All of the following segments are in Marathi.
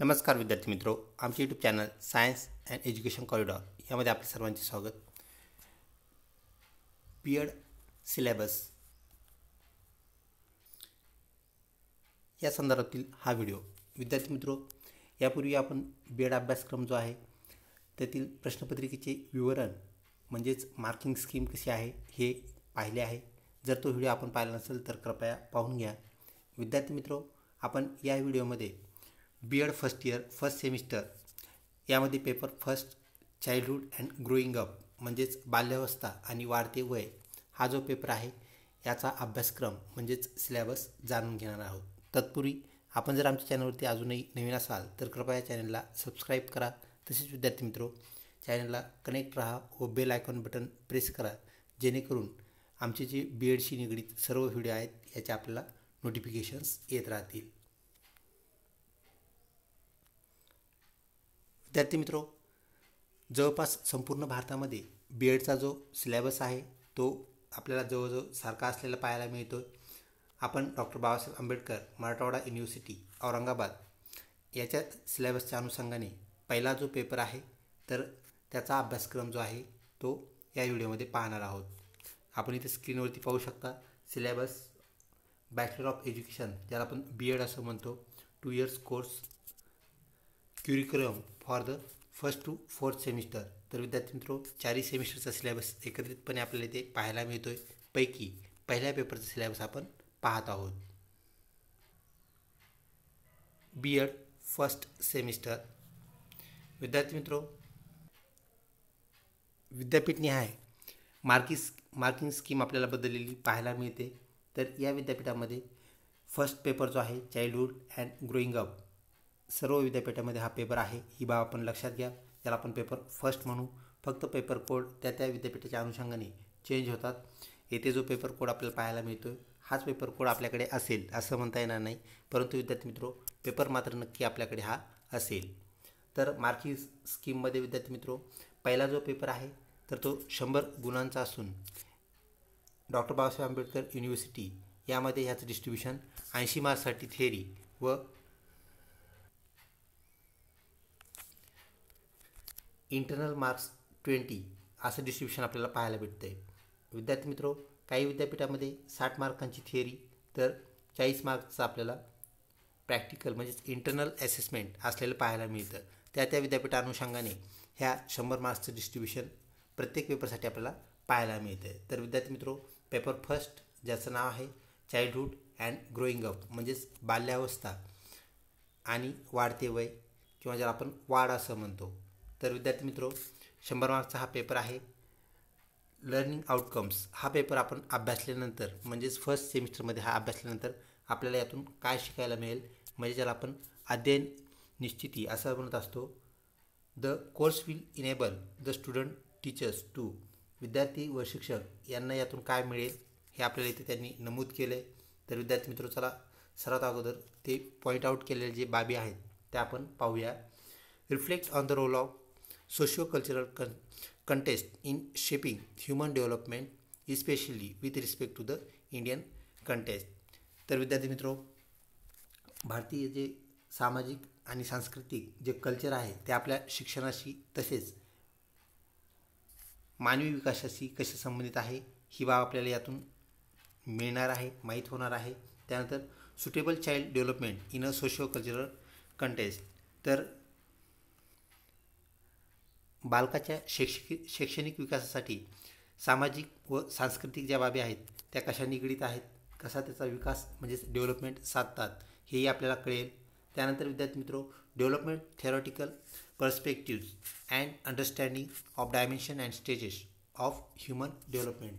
नमस्कार विद्यार्थी मित्रो आमचे YouTube channel science and education corridor यामध्ये आपले सर्वांचे स्वागत. बी एड सिलेबस या संदर्भातील हा व्हिडिओ विद्यार्थी मित्रो यापूर्वी आपण बी एड अभ्यासक्रम जो आहे त्यातील प्रश्नपत्रिकेचे विवरण म्हणजेच मार्किंग स्कीम कशी आहे हे पाहिले आहे. जर तो व्हिडिओ आपण पाहिला नसेल तर कृपया पाहून घ्या. विद्यार्थी मित्रो आपण या व्हिडिओमध्ये B Ed first year first semester यामध्ये paper first childhood and growing up म्हणजेच बाल्यावस्था आणि वाढते वय. हा जो पेपर आहे याचा अभ्यासक्रम म्हणजेच सिलॅबस जाणून घेणार आहोत. तत्पूर्वी आपण जर आमच्या चॅनलवरती अजूनही नवीन असाल तर कृपया चॅनलला सबस्क्राईब करा. तसेच विद्यार्थी मित्रो चॅनलला कनेक्ट राहा व बेल आयकॉन बटन प्रेस करा जेणेकरून आमचे जे बी एडशी निगडीत सर्व व्हिडिओ आहेत याचे आपल्याला नोटिफिकेशन्स येत राहतील. विद्यार्थी मित्रो जवळपास संपूर्ण भारतामध्ये बी एडचा जो सिलेबस आहे तो आपल्याला जवळजवळ सारखा असलेला पाहायला मिळतो आपण डॉक्टर बाबासाहेब आंबेडकर मराठवाडा युनिव्हर्सिटी औरंगाबाद याच्या सिलेबसच्या अनुषंगाने पहिला जो पेपर आहे तर त्याचा अभ्यासक्रम जो आहे तो या व्हिडिओमध्ये पाहणार आहोत. आपण इथे स्क्रीनवरती पाहू शकता सिलेबस बॅचलर ऑफ एज्युकेशन ज्याला आपण बी एड असं म्हणतो two years course curriculum for the first to fourth semester तर विद्यार्थी मित्रो चारही सेमिस्टरचा सिलेबस एकत्रितपणे आपल्याला इथे पाहायला मिळतो आहे पैकी पहिल्या पेपरचा सिलेबस आपण पाहत आहोत. बी एड फर्स्ट सेमिस्टर विद्यार्थी मित्रो विद्यापीठनिहाय मार्किस मार्किंग स्कीम आपल्याला बदललेली पाहायला मिळते. तर या विद्यापीठामध्ये फर्स्ट पेपर जो आहे चाइल्डहूड अँड ग्रोईंग अप सर्व विद्यापीठामध्ये हा पेपर आहे. ही बाब आपण लक्षात घ्या. त्याला आपण पेपर फर्स्ट म्हणू. फक्त पेपर कोड त्या त्या विद्यापीठाच्या अनुषंगाने चेंज होतात. येथे जो पेपर कोड आपल्याला पाहायला मिळतो हाच पेपर कोड आपल्याकडे असेल असं म्हणता येणार नाही. परंतु विद्यार्थी मित्रो पेपर मात्र नक्की आपल्याकडे हा असेल. तर मार्किंग स्कीममध्ये विद्यार्थी मित्रो पहिला जो पेपर आहे तर तो शंभर गुणांचा असून डॉक्टर बाबासाहेब आंबेडकर युनिव्हर्सिटी यामध्ये ह्याचं डिस्ट्रीब्युशन ऐंशी मार्क्ससाठी थेअरी व इंटरनल मार्क्स ट्वेंटी असं डिस्ट्रीब्युशन आपल्याला पाहायला भेटतं आहे विद्यार्थी मित्रो काही विद्यापीठामध्ये साठ मार्कांची थिअरी तर चाळीस मार्क्सचं आपल्याला प्रॅक्टिकल म्हणजेच इंटरनल असेसमेंट असलेलं पाहायला मिळतं. त्या त्या विद्यापीठा अनुषंगाने ह्या शंभर मार्क्सचं डिस्ट्रीब्युशन प्रत्येक पेपरसाठी आपल्याला पाहायला मिळतं तर विद्यार्थी मित्रो पेपर फर्स्ट ज्याचं नाव आहे चाइल्डहूड अँड ग्रोईंग अप म्हणजेच बाल्यावस्था आणि वाढते वय किंवा ज्याला आपण वाढ असं म्हणतो. तर विद्यार्थी मित्रो शंभर मार्क्सचा हा पेपर आहे. लर्निंग आउटकम्स हा पेपर आपण अभ्यासल्यानंतर म्हणजेच फर्स्ट सेमिस्टरमध्ये हा अभ्यासल्यानंतर आपल्याला यातून काय शिकायला मिळेल? म्हणजे ज्याला आपण अध्ययन निश्चिती असं म्हणत असतो. The course will enable the student teachers to विद्यार्थी व शिक्षक यांना यातून काय मिळेल? हे आपल्याला इथे त्यांनी नमूद केलं आहे तर विद्यार्थी मित्र चला सर्वात अगोदर ते पॉईंट आऊट केलेले जे बाबी आहेत त्या आपण पाहूया. Reflect on the role of socio cultural con context in shaping human development especially with respect to the Indian context तर विद्यार्थी मित्रो भारतीय जे सामाजिक आणि सांस्कृतिक जे कल्चर आहे ते आपल्या शिक्षणाशी तसेच मानवी विकासाशी कसे संबंधित आहे ही बाब आपल्याला यातून मिळणार आहे माहीत होणार आहे. त्यानंतर suitable child development in a socio cultural context तर बालकाच्या शैक्षिक शैक्षणिक विकासासाठी सामाजिक व सांस्कृतिक ज्या बाबी आहेत त्या कशा निगडीत आहेत कसा त्याचा विकास म्हणजेच डेव्हलपमेंट साधतात हेही आपल्याला कळेल. त्यानंतर विद्यार्थी मित्रो development theoretical perspectives and understanding of dimension and stages of human development.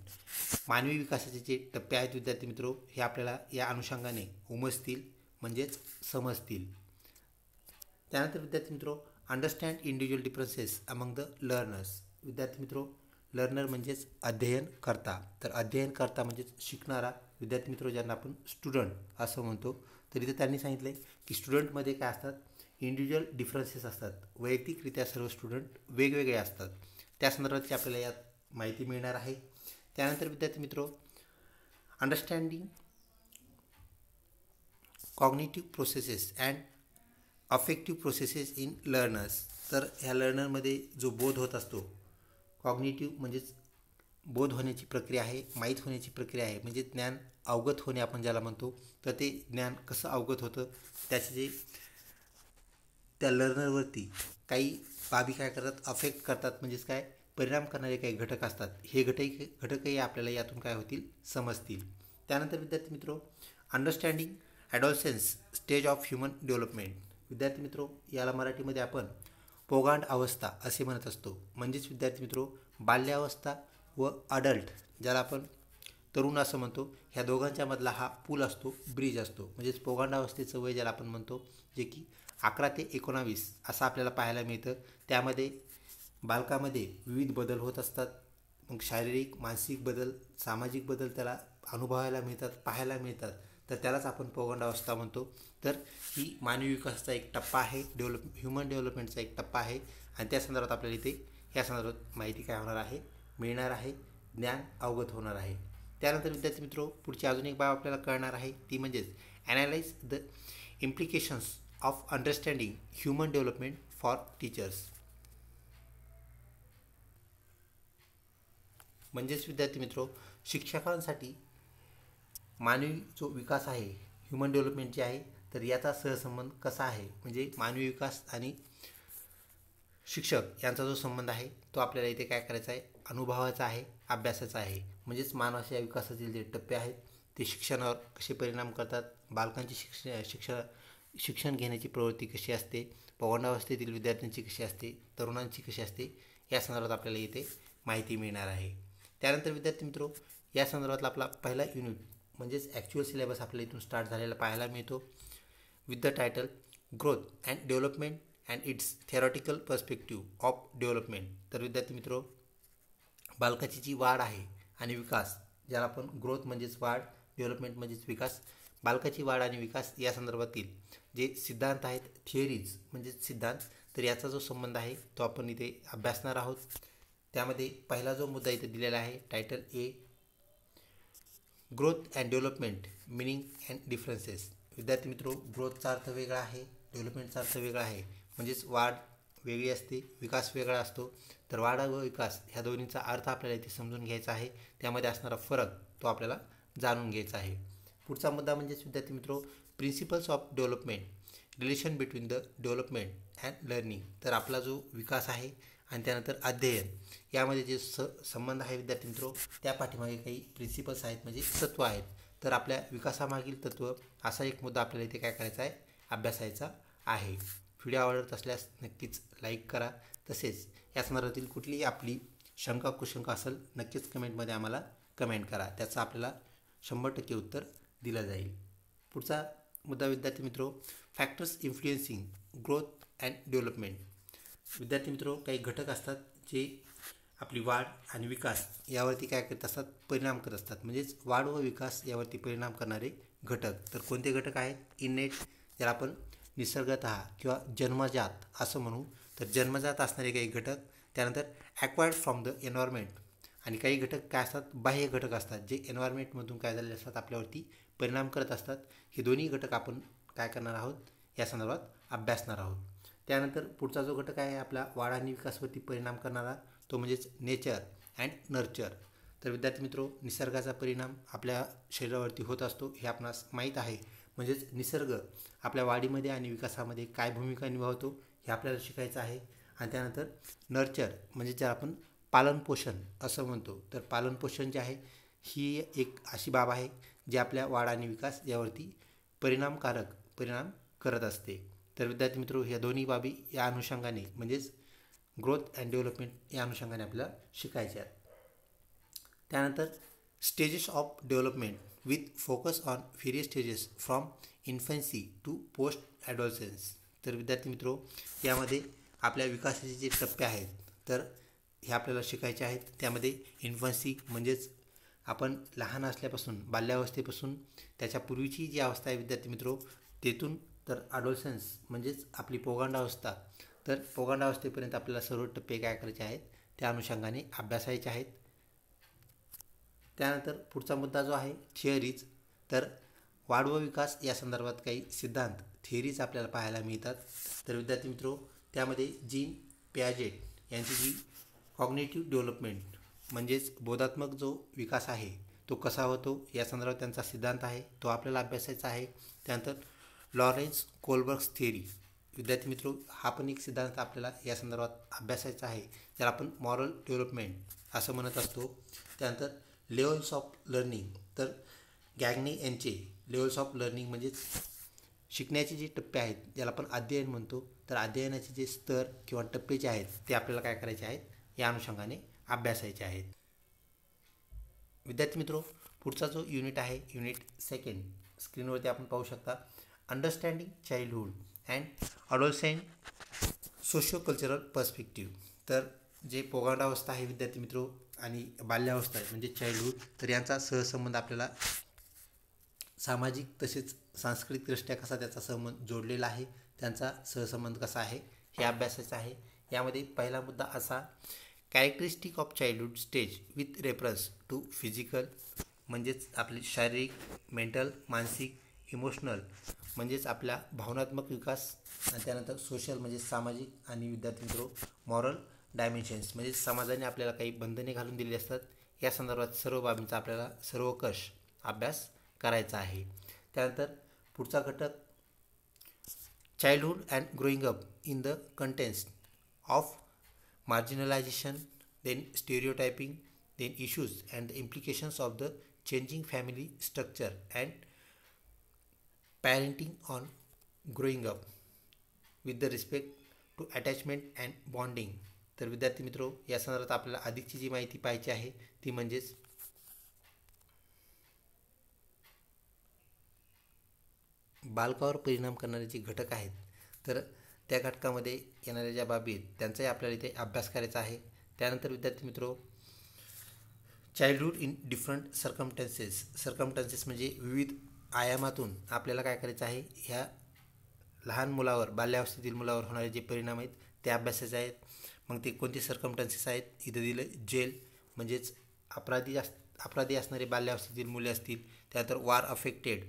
मानवी विकासाचे जे टप्पे आहेत विद्यार्थी मित्रो हे आपल्याला या अनुषंगाने उमजतील म्हणजेच समजतील. त्यानंतर विद्यार्थी मित्रो understand individual differences among the learners विद्यार्थी मित्रो लर्नर म्हणजेच अध्ययन करता. तर अध्ययन करता म्हणजेच शिकणारा विद्यार्थी मित्र ज्यांना आपण स्टुडंट असं म्हणतो तर इथे त्यांनी सांगितलं की स्टुडंटमध्ये काय असतात? इंडिव्हिज्युअल डिफरन्सेस असतात. वैयक्तिकरित्या सर्व स्टुडंट वेगवेगळे असतात. त्या संदर्भातची आपल्याला यात माहिती मिळणार आहे. त्यानंतर विद्यार्थी मित्रो understanding cognitive processes and affective processes in learners तर ह्या लर्नरमध्ये जो बोध होत असतो कॉग्नेटिव्ह म्हणजेच बोध होण्याची प्रक्रिया आहे माहीत होण्याची प्रक्रिया आहे म्हणजे ज्ञान अवगत होणे आपण ज्याला म्हणतो तर ते ज्ञान कसं अवगत होतं त्याचे जे त्या लर्नरवरती काही बाबी काय करतात अफेक्ट करतात म्हणजेच काय परिणाम करणारे काही घटक असतात हे घटक घटकही आपल्याला यातून काय होतील समजतील. त्यानंतर विद्यार्थी मित्रो understanding adolescence stage of human development विद्यार्थी मित्रो याला मराठीमध्ये आपण पोगांड अवस्था असे म्हणत असतो. म्हणजेच विद्यार्थी मित्रो बाल्यावस्था व अडल्ट ज्याला आपण तरुण असं म्हणतो. ह्या दोघांच्या मधला हा पूल असतो ब्रिज असतो. म्हणजेच पोगांडावस्थेचं वय ज्याला आपण म्हणतो जे की अकरा ते एकोणावीस असं आपल्याला पाहायला मिळतं. त्यामध्ये बालकामध्ये विविध बदल होत असतात. मग शारीरिक मानसिक बदल सामाजिक बदल त्याला अनुभवायला मिळतात पाहायला मिळतात. तर त्यालाच आपण पौगंडावस्था म्हणतो. तर ही मानवी विकासाचा एक टप्पा आहे डेव्हलप ह्युमन डेव्हलपमेंटचा एक टप्पा आहे आणि त्या संदर्भात आपल्याला इथे या संदर्भात माहिती काय होणार आहे मिळणार आहे ज्ञान अवगत होणार आहे. त्यानंतर विद्यार्थी मित्रो पुढची अजून एक बाब आपल्याला कळणार आहे ती म्हणजेच analyse the implications of understanding human development for teachers म्हणजेच विद्यार्थी मित्रो शिक्षकांसाठी मानवी जो विकास आहे ह्युमन डेव्हलपमेंट जे आहे तर याचा सहसंबंध कसा आहे? म्हणजे मानवी विकास आणि शिक्षक यांचा जो संबंध आहे तो आपल्याला इथे काय करायचा आहे? अनुभवाचा आहे अभ्यासाचा आहे. म्हणजेच मानवाच्या विकासातील जे टप्पे आहेत ते शिक्षणावर कसे परिणाम करतात? बालकांची शिक्षण शिक्षण शिक्षण घेण्याची प्रवृत्ती कशी असते? पौंडावस्थेतील विद्यार्थ्यांची कशी असते? तरुणांची कशी असते? या संदर्भात आपल्याला इथे माहिती मिळणार आहे. त्यानंतर विद्यार्थी मित्रो या संदर्भातला आपला पहिला युनिट म्हणजेच ॲक्च्युअल सिलेबस आपल्याला इथून स्टार्ट झालेला पाहायला मिळतो. With the title growth and development and its theoretical perspective of development तर विद्यार्थी मित्रो बालकाची जी वाढ आहे आणि विकास ज्याला आपण ग्रोथ म्हणजेच वाढ डेव्हलपमेंट म्हणजेच विकास बालकाची वाढ आणि विकास या संदर्भातील जे सिद्धांत आहेत थिअरीज म्हणजेच सिद्धांत तर याचा जो संबंध आहे तो आपण इथे अभ्यासणार आहोत. त्यामध्ये पहिला जो मुद्दा इथे दिलेला आहे title a growth and development meaning and differences विद्यार्थी मित्रो ग्रोथचा अर्थ वेगळा आहे डेव्हलपमेंटचा अर्थ वेगळा आहे. म्हणजेच वाढ वेगळी असते विकास वेगळा असतो. तर वाढ व विकास ह्या दोन्हींचा अर्थ आपल्याला इथे समजून घ्यायचा आहे. त्यामध्ये असणारा फरक तो आपल्याला जाणून घ्यायचा आहे. पुढचा मुद्दा म्हणजेच विद्यार्थी मित्रो principles of development relation between the development and learning तर आपला जो विकास आहे आणि त्यानंतर अध्ययन. यामध्ये जे स संबंध आहे विद्यार्थी मित्रो त्या पाठीमागे काही प्रिन्सिपल्स आहेत म्हणजे तत्त्व आहेत. तर आपल्या विकासामागील तत्त्व असा एक मुद्दा आपल्याला इथे काय करायचा आहे अभ्यासायचा आहे. व्हिडिओ आवडत असल्यास नक्कीच लाईक करा. तसेच या संदर्भातील कुठलीही आपली शंका कुशंका असेल नक्कीच कमेंटमध्ये आम्हाला कमेंट करा. त्याचं आपल्याला शंभर टक्के उत्तर दिलं जाईल. पुढचा मुद्दा विद्यार्थी मित्रो factors influencing growth and development विद्यार्थी मित्रो काही घटक असतात जे आपली वाढ आणि विकास यावरती काय करत असतात? परिणाम करत असतात. म्हणजेच वाढ व विकास यावरती परिणाम करणारे घटक. तर कोणते घटक आहेत? इननेट ज्याला आपण निसर्गत किंवा जन्मजात असं म्हणू. तर जन्मजात असणारे काही घटक त्यानंतर ॲक्वायर्ड फ्रॉम द एन्व्हायरमेंट आणि काही घटक काय असतात? बाह्य घटक असतात जे एन्व्हायरमेंटमधून काय झालेले असतात आपल्यावरती परिणाम करत असतात. हे दोन्ही घटक आपण काय करणार आहोत? या संदर्भात अभ्यासणार आहोत. त्यानंतर पुढचा जो घटक आहे आपला वाढ आणि विकासवरती परिणाम करणारा तो म्हणजेच नेचर अँड नर्चर. तर विद्यार्थी मित्रो निसर्गाचा परिणाम आपल्या शरीरावरती होत असतो हे आपणास माहीत आहे. म्हणजेच निसर्ग आपल्या वाढीमध्ये आणि विकासामध्ये काय भूमिका निभावतो हे आपल्याला शिकायचं आहे. आणि त्यानंतर नर्चर म्हणजे ज्याला आपण पालनपोषण असं म्हणतो. तर पालनपोषण जे आहे ही एक अशी बाब आहे जी आपल्या वाढ आणि विकास यावरती परिणामकारक परिणाम करत असते. तर विद्यार्थी मित्र ह्या दोन्ही बाबी या अनुषंगाने म्हणजेच ग्रोथ अँड डेव्हलपमेंट या अनुषंगाने आपल्याला शिकायच्या आहेत. त्यानंतर stages of development with focus on various stages from infancy to post adolescence तर विद्यार्थी मित्रो यामध्ये आपल्या विकासाचे जे टप्पे आहेत तर हे आपल्याला शिकायचे आहेत. त्यामध्ये इन्फन्सी म्हणजेच आपण लहान असल्यापासून बाल्यावस्थेपासून त्याच्या पूर्वीची जी अवस्था आहे विद्यार्थी मित्रो तेथून तर ॲडोलसन्स म्हणजेच आपली पोगांडावस्था. तर पोगांडावस्थेपर्यंत आपल्याला सर्व टप्पे काय करायचे आहेत? त्या अनुषंगाने अभ्यासायचे आहेत. त्यानंतर पुढचा मुद्दा जो आहे थिअरीज तर वाढ व विकास या संदर्भात काही सिद्धांत थिअरीज आपल्याला पाहायला मिळतात. तर विद्यार्थी मित्रो त्यामध्ये जीन प्याजेट यांची जी कॉग्नेटिव्ह डेव्हलपमेंट म्हणजेच बोधात्मक जो विकास आहे तो कसा होतो या संदर्भात त्यांचा सिद्धांत आहे तो आपल्याला अभ्यासायचा आहे. त्यानंतर लॉरेन्स कोलबर्ग्स थिअरी विद्यार्थी मित्रो हा पण एक सिद्धांत आपल्याला या संदर्भात अभ्यासायचा आहे ज्याला आपण मॉरल डेव्हलपमेंट असं म्हणत असतो. त्यानंतर लेवल्स ऑफ लर्निंग तर गॅगने यांचे लेवल्स ऑफ लर्निंग म्हणजेच शिकण्याचे जे टप्पे आहेत ज्याला आपण अध्ययन म्हणतो. तर अध्ययनाचे जे स्तर किंवा टप्पे जे आहेत ते आपल्याला काय करायचे आहेत? या अनुषंगाने अभ्यासायचे आहेत. विद्यार्थी मित्रो पुढचा जो युनिट आहे युनिट सेकंड स्क्रीनवरती आपण पाहू शकता. Understanding childhood and adolescent socio cultural perspective तर जे पोगांडावस्था आहे विद्यार्थी मित्रो आणि बाल्यावस्था आहे म्हणजे चाइल्डहूड तर यांचा सहसंबंध आपल्याला सामाजिक तसेच सांस्कृतिकदृष्ट्या कसा त्याचा संबंध जोडलेला आहे त्यांचा सहसंबंध कसा आहे हे अभ्यासाचं आहे. यामध्ये पहिला मुद्दा असा characteristic of childhood stage with reference to physical म्हणजेच आपले शारीरिक मेंटल मानसिक इमोशनल म्हणजेच आपला भावनात्मक विकास आणि त्यानंतर सोशल म्हणजे सामाजिक आणि विद्यार्थी मित्रो मॉरल डायमेन्शन्स म्हणजे समाजाने आपल्याला काही बंधने घालून दिलेली असतात. या संदर्भात सर्व बाबींचा आपल्याला सर्वकष अभ्यास करायचा आहे. त्यानंतर पुढचा घटक childhood and growing up in the contexts of marginalisation then stereotyping then issues and the implications of the changing family structure and parenting on growing up with the respect to attachment and bonding तर विद्यार्थी मित्रो या संदर्भात आपल्याला अधिकची जी माहिती पाहिजे आहे ती म्हणजेच बालकावर परिणाम करणारे जे घटक आहेत तर त्या घटकामध्ये येणाऱ्या ज्या बाबी आहेत त्यांचाही आपल्याला इथे अभ्यास करायचा आहे. त्यानंतर विद्यार्थी मित्रो childhood in different circumstances circumstances म्हणजे विविध आयामातून आपल्याला काय करायचं आहे? ह्या लहान मुलावर बाल्यावस्थेतील मुलावर होणारे जे परिणाम आहेत ते अभ्यासाचे आहेत. मग ते कोणते सर्कमटन्सेस आहेत? इथं दिलं जेल म्हणजेच अपराधी अस अपराधी असणारे बाल्यावस्थेतील मुले असतील त्यानंतर वार अफेक्टेड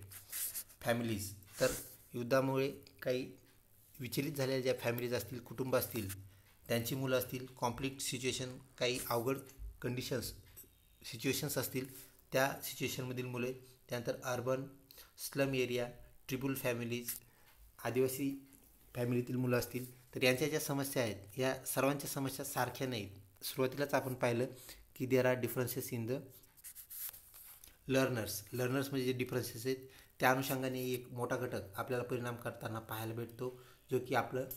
फॅमिलीज तर युद्धामुळे काही विचलित झालेल्या ज्या फॅमिलीज असतील कुटुंब असतील त्यांची मुलं असतील कॉम्प्लिक्ट सिच्युएशन काही अवघड कंडिशन्स सिच्युएशन्स असतील त्या सिच्युएशनमधील मुले त्यानंतर urban slum area tribal families आदिवासी फॅमिलीतील मुलं असतील तर यांच्या ज्या समस्या आहेत या सर्वांच्या समस्या सारख्या नाहीत. सुरुवातीलाच आपण पाहिलं की there are differences in the learners learners म्हणजे जे डिफरन्सेस आहेत त्या अनुषंगाने एक मोठा घटक आपल्याला परिणाम करताना पाहायला भेटतो जो की आपलं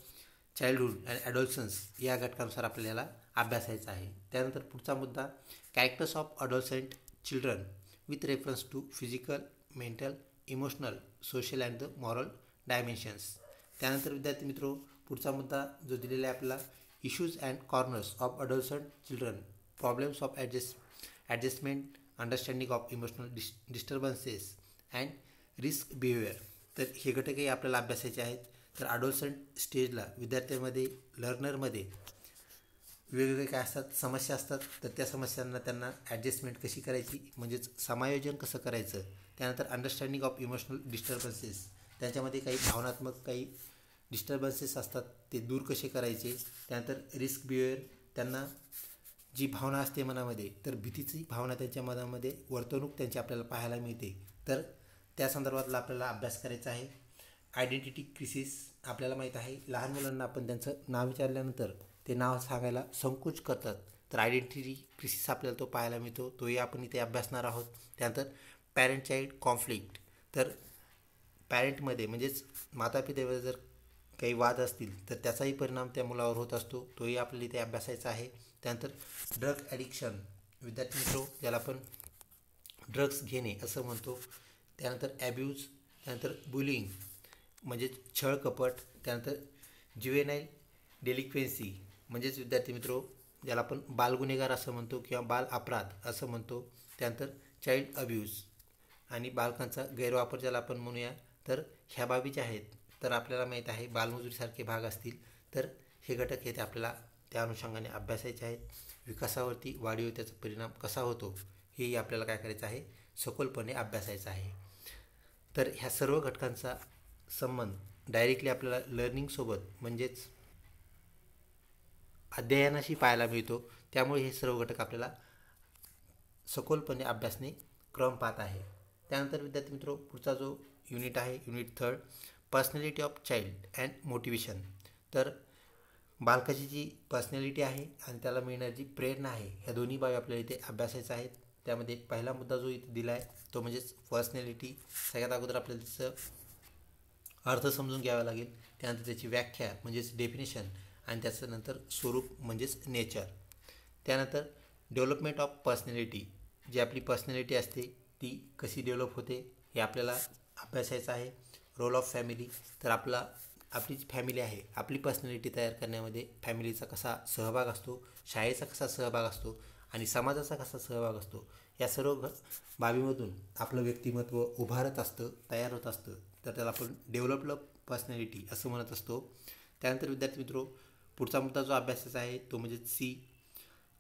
चाइल्डहूड अँड ॲडोल्सन्स या घटकानुसार आपल्याला अभ्यासायचा आहे. त्यानंतर पुढचा मुद्दा characters of adolescent children with reference to physical mental emotional social and the moral dimensions त्यानंतर विद्यार्थी मित्रो पुढचा मुद्दा जो दिलेला आहे आपला issues and concerns of adolescent children problems of adjust adjustment understanding of emotional dis disturbances and risk behaviour तर हे घटकही आपल्याला अभ्यासायचे आहेत. तर अडोल्सन स्टेजला विद्यार्थ्यांमध्ये लर्नरमध्ये वेगवेगळे काय असतात? समस्या असतात. तर त्या समस्यांना त्यांना ॲडजस्टमेंट कशी करायची? म्हणजेच समायोजन कसं करायचं? त्यानंतर अंडरस्टँडिंग ऑफ इमोशनल डिस्टर्बन्सेस त्याच्यामध्ये काही भावनात्मक काही डिस्टर्बन्सेस असतात ते दूर कसे करायचे? त्यानंतर रिस्क बिहेवियर त्यांना जी भावना असते मनामध्ये तर भीतीची भावना त्यांच्या मनामध्ये वर्तणूक त्यांची आपल्याला पाहायला मिळते. तर त्या संदर्भातला आपल्याला अभ्यास करायचा आहे. आयडेंटिटी क्रिसिस आपल्याला माहीत आहे. लहान मुलांना आपण त्यांचं नाव विचारल्यानंतर ते नाव सांगायला संकोच करतात. तर आयडेंटिटी क्रिसिस आपल्याला तो पाहायला मिळतो. तोही आपण इथे अभ्यासणार आहोत. त्यानंतर पॅरेंट चाइल्ड कॉन्फ्लिक्ट. तर पॅरेंटमध्ये म्हणजेच मातापित्यावर जर काही वाद असतील तर त्याचाही परिणाम त्या मुलावर होत असतो. तोही आपल्याला इथे अभ्यासायचा आहे. त्यानंतर ड्रग ॲडिक्शन. विद्यार्थी मित्रो ज्याला आपण ड्रग्स घेणे असं म्हणतो. त्यानंतर ॲब्यूज. त्यानंतर बुलिंग. म्हणजेच छळ कपट त्यानंतर जिवेनाईल डेलिक्वेन्सी. म्हणजेच विद्यार्थी मित्रो ज्याला आपण बालगुन्हेगार असं म्हणतो किंवा बाल अपराध असं म्हणतो. त्यानंतर चाइल्ड अब्यूज. आणि बालकांचा गैरवापर ज्याला आपण म्हणूया तर ह्या बाबी ज्या आहेत तर आपल्याला माहीत आहे बालमजुरीसारखे भाग असतील तर हे घटक हे ते आपल्याला त्या अनुषंगाने अभ्यासायचे आहेत. विकासावरती वाढीव त्याचा परिणाम कसा होतो हेही आपल्याला काय करायचं आहे सखोलपणे अभ्यासायचं आहे. तर ह्या सर्व घटकांचा संबंध डायरेक्टली आपल्याला लर्निंगसोबत म्हणजेच अध्ययनाशी पाहायला मिळतो. त्यामुळे हे सर्व घटक आपल्याला सखोलपणे अभ्यासने क्रम पाहत आहे. त्यानंतर विद्यार्थी मित्रो पुढचा जो युनिट आहे unit third personality of child and motivation तर बालकाची जी पर्सनॅलिटी आहे आणि त्याला मिळणारी जी प्रेरणा आहे ह्या दोन्ही बाबी आपल्याला इथे अभ्यासायचं आहेत. त्यामध्ये पहिला मुद्दा जो इथे दिला आहे तो म्हणजेच पर्सनॅलिटी सगळ्यात अगोदर आपल्याला त्याचं अर्थ समजून घ्यावा लागेल. त्यानंतर त्याची व्याख्या म्हणजेच डेफिनेशन आणि त्याचं नंतर स्वरूप म्हणजेच नेचर त्यानंतर डेव्हलपमेंट ऑफ पर्सनॅलिटी जी आपली पर्सनॅलिटी असते ती कशी डेव्हलप होते हे आपल्याला अभ्यासायचं आहे. रोल ऑफ फॅमिली तर आपला आपली जी फॅमिली आहे आपली पर्सनॅलिटी तयार करण्यामध्ये फॅमिलीचा कसा सहभाग असतो शाळेचा कसा सहभाग असतो आणि समाजाचा कसा सहभाग असतो या सर्व बाबीमधून आपलं व्यक्तिमत्व उभारत असतं तयार होत असतं. तर त्याला आपण डेव्हलपड पर्सनॅलिटी असं म्हणत असतो. त्यानंतर विद्यार्थी मित्रो पुढचा मुद्दा जो अभ्यासाचा आहे तो म्हणजे C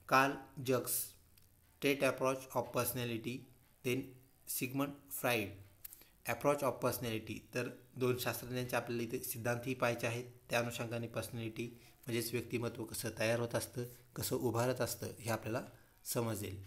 Carl Jung's state approach of personality then Sigmund Freud approach of personality तर दोन शास्त्रज्ञांचे आपल्याला इथे सिद्धांतही पाहायचे आहेत. त्या अनुषंगाने पर्सनॅलिटी म्हणजेच व्यक्तिमत्व कसं तयार होत असतं कसं उभारत असतं हे आपल्याला समजेल.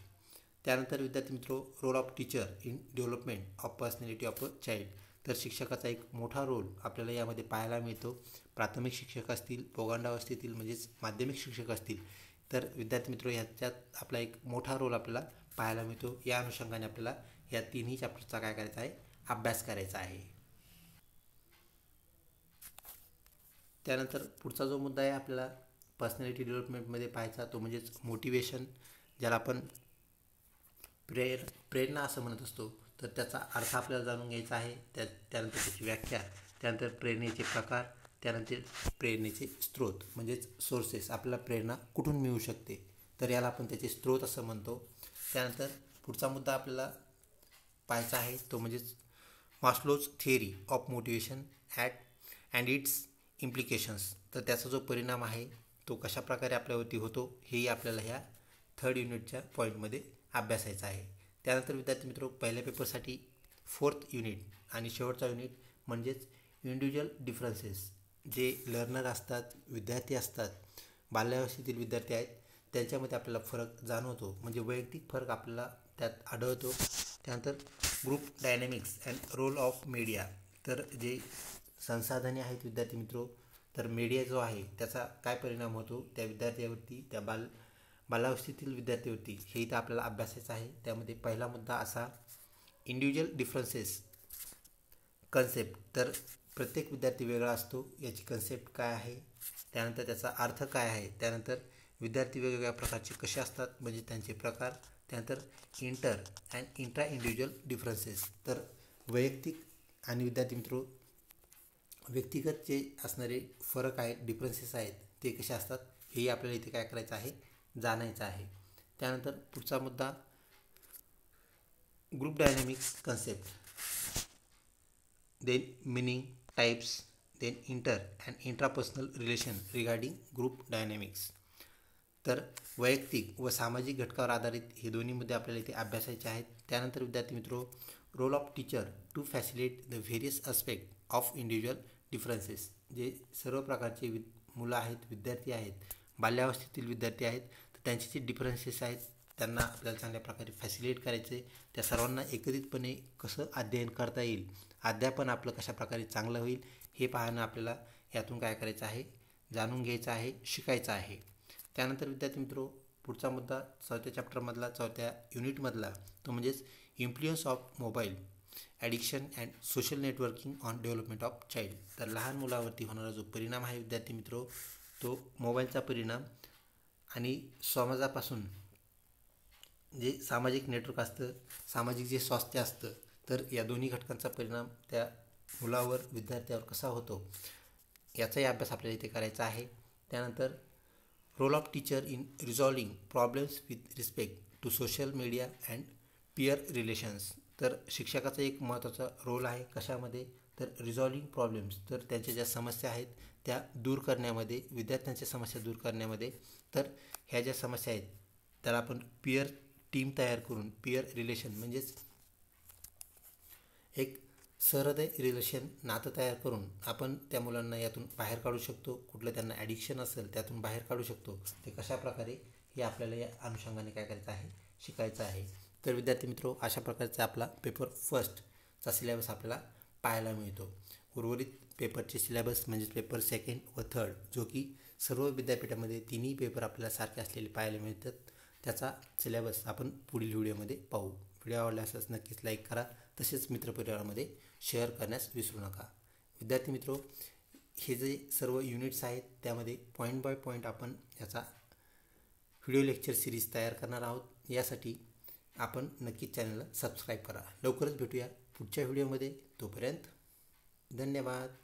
त्यानंतर विद्यार्थी मित्रो role of teacher in development of personality of a child तर शिक्षकाचा एक मोठा रोल आपल्याला यामध्ये पाहायला मिळतो. प्राथमिक शिक्षक असतील पोगांडावस्थेतील म्हणजेच माध्यमिक शिक्षक असतील. तर विद्यार्थी मित्र ह्याच्यात आपला एक मोठा रोल आपल्याला पाहायला मिळतो. या अनुषंगाने आपल्याला या तिन्ही चॅप्टरचा काय करायचा आहे? अभ्यास करायचा आहे. त्यानंतर पुढचा जो मुद्दा आहे आपल्याला पर्सनॅलिटी डेव्हलपमेंटमध्ये पाहायचा तो म्हणजेच मोटिवेशन ज्याला आपण प्रेर प्रेरणा असं म्हणत असतो. तर त्याचा अर्थ आपल्याला जाणून घ्यायचा आहे. त्या त्यानंतर त्याची व्याख्या त्यानंतर प्रेरणेचे प्रकार त्यानंतर प्रेरणेचे स्रोत म्हणजेच सोर्सेस आपल्याला प्रेरणा कुठून मिळू शकते? तर याला आपण त्याचे स्रोत असं म्हणतो. त्यानंतर पुढचा मुद्दा आपल्याला पाहायचा आहे तो म्हणजेच Maslow's theory of motivation at and its implications तर त्याचा जो परिणाम आहे तो कशाप्रकारे आपल्यावरती होतो हेही आपल्याला ह्या थर्ड युनिटच्या पॉईंटमध्ये अभ्यासायचा आहे. त्यानंतर विद्यार्थी मित्र पहिल्या पेपरसाठी फोर्थ युनिट आणि शेवटचा युनिट म्हणजेच इंडिव्हिज्युअल डिफरन्सेस जे लर्नर असतात विद्यार्थी असतात बाल्यावस्थेतील विद्यार्थी आहेत त्यांच्यामध्ये आपल्याला फरक जाणवतो. म्हणजे वैयक्तिक फरक आपल्याला त्यात आढळतो. त्यानंतर group dynamics and role of media तर जे संसाधने आहेत विद्यार्थी मित्रो तर मीडिया जो आहे त्याचा काय परिणाम होतो? त्या विद्यार्थ्यावरती त्या बाल बालावस्थेतील विद्यार्थ्यावरती. हे इथं आपल्याला अभ्यासायचं आहे. त्यामध्ये पहिला मुद्दा असा इंडिव्हिज्युअल डिफरन्सेस कन्सेप्ट तर प्रत्येक विद्यार्थी वेगळा असतो. याची कन्सेप्ट काय आहे? त्यानंतर त्याचा अर्थ काय आहे? त्यानंतर विद्यार्थी वेगवेगळ्या प्रकारचे कसे असतात म्हणजे त्यांचे प्रकार त्यानंतर inter and intra individual differences तर वैयक्तिक आणि विद्यार्थी मित्र व्यक्तिगत जे असणारे फरक आहेत डिफरन्सेस आहेत ते कसे असतात हेही आपल्याला इथे काय करायचं आहे जाणायचं आहे. त्यानंतर पुढचा मुद्दा group dynamics concept then meaning types then inter and intrapersonal relation regarding group dynamics तर वैयक्तिक व सामाजिक घटकावर आधारित हे दोन्ही मुद्दे आपल्याला इथे अभ्यासायचे आहेत. त्यानंतर विद्यार्थी मित्रो role of teacher to facilitate the various aspect of individual differences जे सर्व प्रकारचे वि मुलं आहेत विद्यार्थी आहेत बाल्यावस्थेतील विद्यार्थी आहेत तर त्यांचे जे डिफरन्सेस आहेत त्यांना आपल्याला चांगल्या प्रकारे फॅसिलिटेट करायचे. त्या सर्वांना एकत्रितपणे कसं अध्ययन करता येईल अध्यापन आपलं कशा प्रकारे चांगलं होईल हे पाहणं आपल्याला यातून काय करायचं आहे जाणून घ्यायचं आहे शिकायचं आहे. त्यानंतर विद्यार्थी मित्रो पुढचा मुद्दा चौथ्या चॅप्टरमधला चौथ्या युनिटमधला तो म्हणजेच influence of mobile addiction and social networking on development of child तर लहान मुलावरती होणारा जो परिणाम आहे विद्यार्थी मित्रो तो मोबाईलचा परिणाम आणि समाजापासून जे सामाजिक नेटवर्क असतं सामाजिक जे स्वास्थ्य असतं तर या दोन्ही घटकांचा परिणाम त्या मुलावर विद्यार्थ्यावर कसा होतो याचाही अभ्यास आपल्याला इथे करायचा आहे. त्यानंतर role of teacher in resolving problems with respect to social media and peer relations तर शिक्षकाचा एक महत्त्वाचा रोल आहे कशामध्ये? तर रिझॉल्विंग प्रॉब्लेम्स तर त्यांच्या ज्या समस्या आहेत त्या दूर करण्यामध्ये विद्यार्थ्यांच्या समस्या दूर करण्यामध्ये. तर ह्या ज्या समस्या आहेत त्याला आपण पियर टीम तयार करून पियर रिलेशन म्हणजेच एक सहृदय रिलेशन नातं तयार करून आपण त्या मुलांना यातून बाहेर काढू शकतो. कुठलं त्यांना ॲडिक्शन असेल त्यातून बाहेर काढू शकतो. ते कशा प्रकारे हे आपल्याला या अनुषंगाने काय करायचं आहे शिकायचं आहे. तर विद्यार्थी मित्रो अशा प्रकारचा आपला पेपर फर्स्टचा सिलेबस आपल्याला पाहायला मिळतो. उर्वरित पेपरचे सिलेबस म्हणजेच पेपर सेकंड व थर्ड जो की सर्व विद्यापीठामध्ये तिन्ही पेपर आपल्याला सारखे असलेले पाहायला मिळतात. त्याचा सिलेबस आपण पुढील व्हिडिओमध्ये पाहू. व्हिडिओ आवडला असल्यास नक्कीच लाईक करा. तसेच मित्रपरिवारामध्ये शेअर करण्यास विसरू नका. विद्यार्थी मित्रो हे जे सर्व युनिट्स आहेत त्यामध्ये पॉईंट बाय पॉईंट आपण याचा व्हिडिओ लेक्चर सिरीज तयार करणार आहोत. यासाठी आपण नक्कीच चॅनलला सबस्क्राईब करा. लवकरच भेटूया पुढच्या व्हिडिओमध्ये तोपर्यंत धन्यवाद.